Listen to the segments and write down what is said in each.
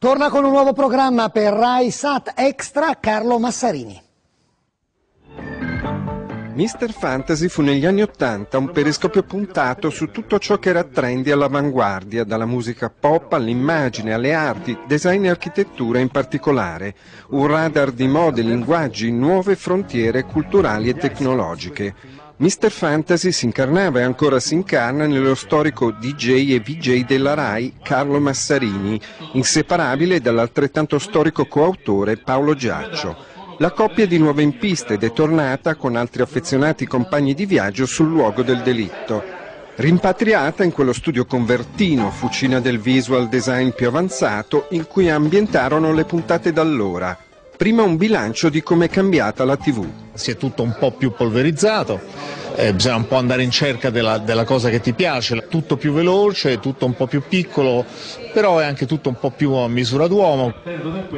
Torna con un nuovo programma per Rai Sat Extra Carlo Massarini. Mr. Fantasy fu negli anni Ottanta un periscopio puntato su tutto ciò che era trendy all'avanguardia, dalla musica pop all'immagine, alle arti, design e architettura in particolare, un radar di mode, linguaggi, nuove frontiere culturali e tecnologiche. Mr. Fantasy si incarnava e ancora si incarna nello storico DJ e VJ della RAI Carlo Massarini, inseparabile dall'altrettanto storico coautore Paolo Giaccio. La coppia è di nuovo in pista ed è tornata con altri affezionati compagni di viaggio sul luogo del delitto. Rimpatriata in quello studio convertino, fucina del visual design più avanzato, in cui ambientarono le puntate d'allora. Prima un bilancio di come è cambiata la TV. Si è tutto un po' più polverizzato, eh, bisogna un po' andare in cerca della, della, cosa che ti piace, tutto più veloce, tutto un po' più piccolo, però è anche tutto un po' più a misura d'uomo.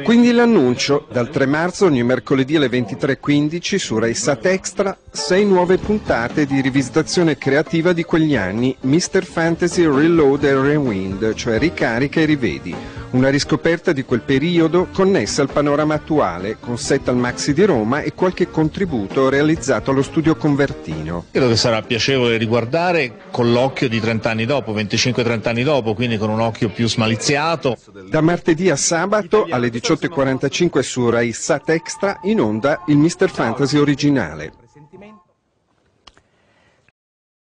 Quindi l'annuncio, dal 3 marzo ogni mercoledì alle 23.15 su RaiSat Extra, sei nuove puntate di rivisitazione creativa di quegli anni, Mr. Fantasy Reload e Rewind, cioè ricarica e rivedi una riscoperta di quel periodo connessa al panorama attuale, con set al Maxi di Roma e qualche contributo realizzato allo studio Convertino. Credo che sarà piacevole riguardare con l'occhio di 30 anni dopo, 25-30 anni dopo, quindi con un occhio più smaliziato. Da martedì a sabato alle 18.45 su Rai Sat Extra in onda il Mr. Fantasy originale.